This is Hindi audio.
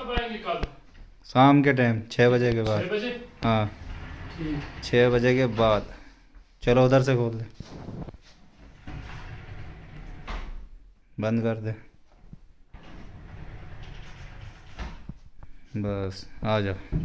कब आएँगे कल शाम के टाइम छः बजे के बाद। बजे? हाँ। छः बजे के बाद। चलो उधर से खोल दे। बंद कर दे। बस आ जाओ।